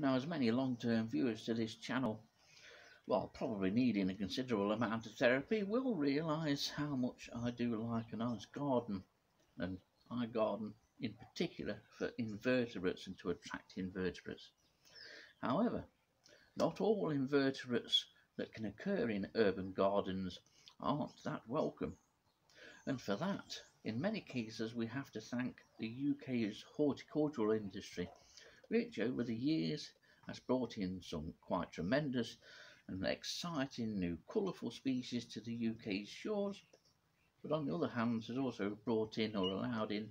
Now, as many long-term viewers to this channel, while probably needing a considerable amount of therapy, will realise how much I do like a nice garden, and I garden in particular for invertebrates and to attract invertebrates. However, not all invertebrates that can occur in urban gardens aren't that welcome. And for that, in many cases, we have to thank the UK's horticultural industry, which over the years has brought in some quite tremendous and exciting new colourful species to the UK's shores, but on the other hand has also brought in or allowed in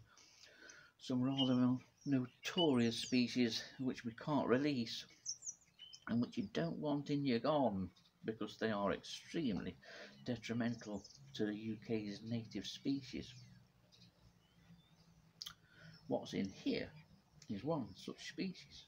some rather notorious species which we can't release and which you don't want in your garden because they are extremely detrimental to the UK's native species. What's in here is one such species.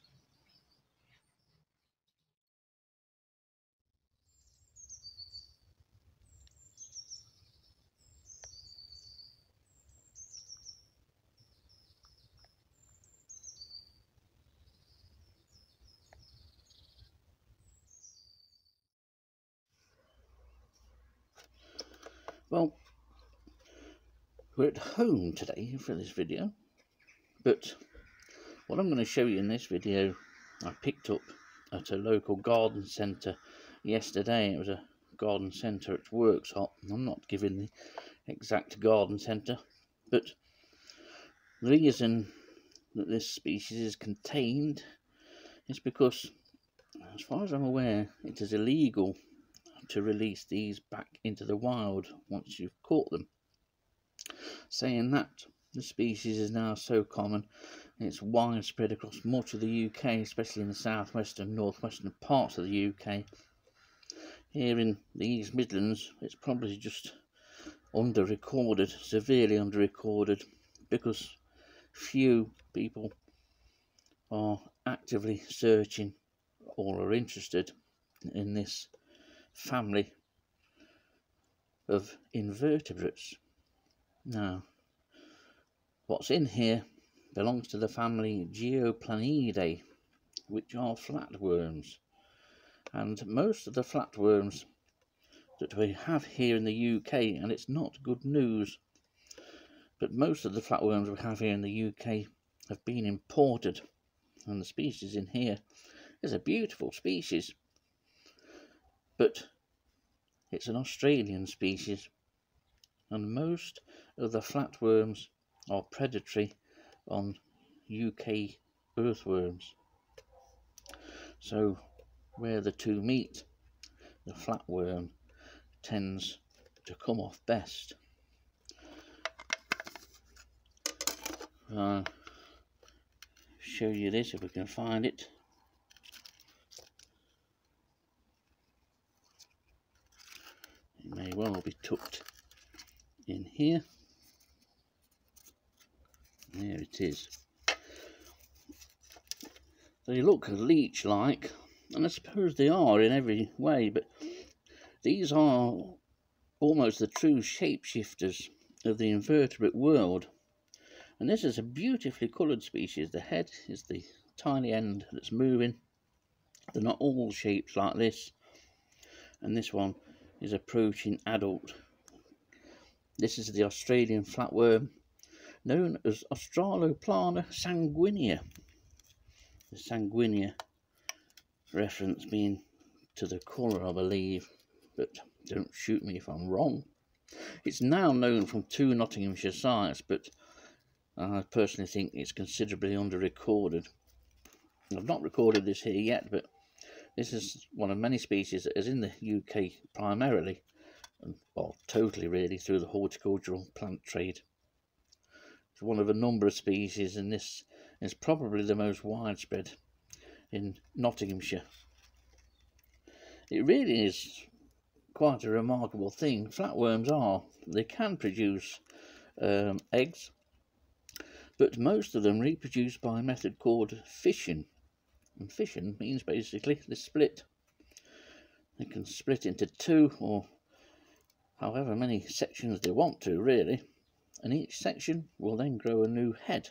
Well, we're at home today for this video, but what I'm going to show you in this video I picked up at a local garden centre yesterday. It was a garden centre at Worksop. I'm not giving the exact garden centre, but the reason that this species is contained is because, as far as I'm aware, it is illegal to release these back into the wild once you've caught them. Saying that, the species is now so common it's widespread across much of the UK, especially in the southwest and northwestern parts of the UK. Here in the East Midlands, it's probably just under recorded, severely under recorded, because few people are actively searching or are interested in this family of invertebrates. Now, what's in here belongs to the family Geoplanidae, which are flatworms. And most of the flatworms that we have here in the UK, and it's not good news, but most of the flatworms we have here in the UK have been imported. And the species in here is a beautiful species but it's an Australian species and most of the flatworms are predatory on UK earthworms. So where the two meet, the flatworm tends to come off best. Uh, show you this if we can find it. Well be tucked in here. There it is. They look leech-like, and I suppose they are in every way, but these are almost the true shapeshifters of the invertebrate world. And this is a beautifully coloured species. The head is the tiny end that's moving. They're not all shapes like this. And this one is approaching adult. This is the Australian flatworm known as Australoplana sanguinea. The sanguinea reference being to the colour, I believe, but don't shoot me if I'm wrong. It's now known from two Nottinghamshire sites, but I personally think it's considerably under-recorded. I've not recorded this here yet, but this is one of many species that is in the UK primarily, or totally really, through the horticultural plant trade. It's one of a number of species, and this is probably the most widespread in Nottinghamshire. It really is quite a remarkable thing. Flatworms are, they can produce um, eggs, but most of them reproduce by a method called fission. And fission means basically the split. They can split into two or however many sections they want to really. And each section will then grow a new head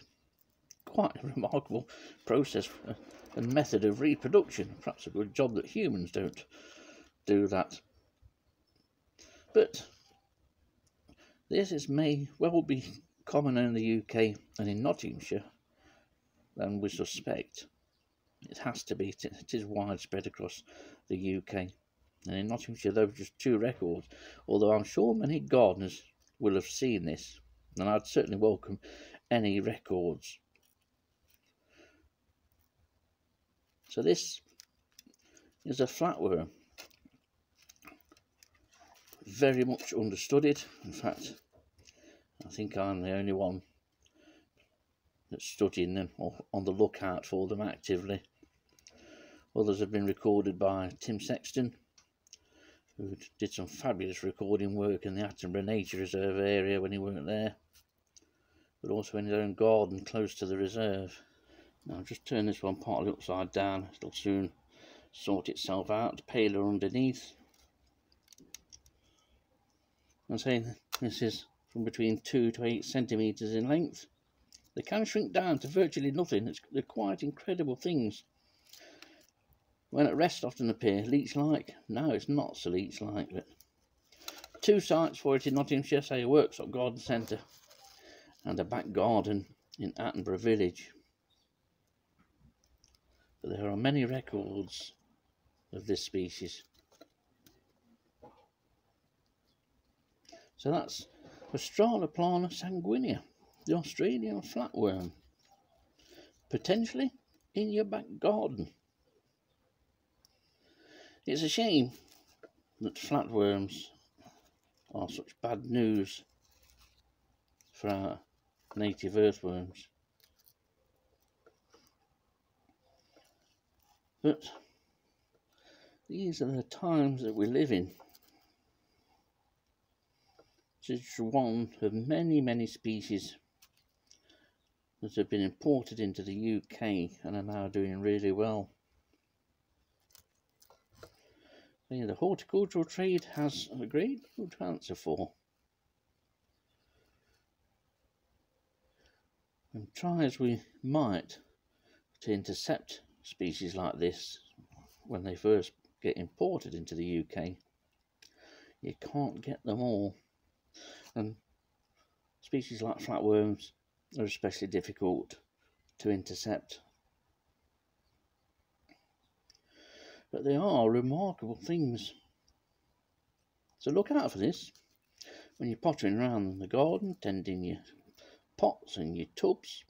quite a remarkable process uh, and method of reproduction. Perhaps a good job that humans don't do that. But this is may well be commoner in the UK and in Nottinghamshire than we suspect. It has to be, it is widespread across the UK. And in Nottinghamshire, there were just two records, although I'm sure many gardeners will have seen this, and I'd certainly welcome any records. So this is a flatworm very much understudied. In fact, I think I'm the only one that's studying them or on the lookout for them actively. Others have been recorded by Tim Sexton, who did some fabulous recording work in the Attenborough Nature Reserve area when he weren't there, but also in his own garden close to the reserve. Now I'll just turn this one partly upside down, it'll soon sort itself out, paler underneath. I'm saying this is from between 2 to 8 centimetres in length. They can shrink down to virtually nothing. It's, they're quite incredible things. When at rest often appear leech-like. No, it's not so leech-like. But two sites for it in Nottinghamshire, say a Worksop garden centre and a back garden in Attenborough village. But there are many records of this species. So that's Australoplana sanguinea, the Australian flatworm. Potentially in your back garden. It's a shame that flatworms are such bad news for our native earthworms. But these are the times that we live in is one of many, many species that have been imported into the UK and are now doing really well. The horticultural trade has a great deal to answer for. And try as we might to intercept species like this when they first get imported into the UK, you can't get them all and species like flatworms are especially difficult to intercept. But they are remarkable things. So look out for this when you're pottering around the garden, tending your pots and your tubs.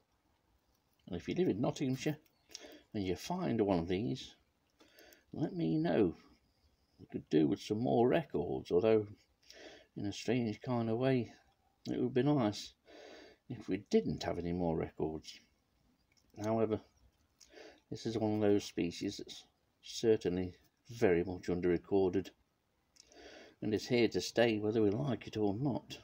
And if you live in Nottinghamshire and you find one of these, let me know. We could do with some more records, although in a strange kind of way. It would be nice if we didn't have any more records. However, this is one of those species that's certainly very much under recorded and is here to stay whether we like it or not.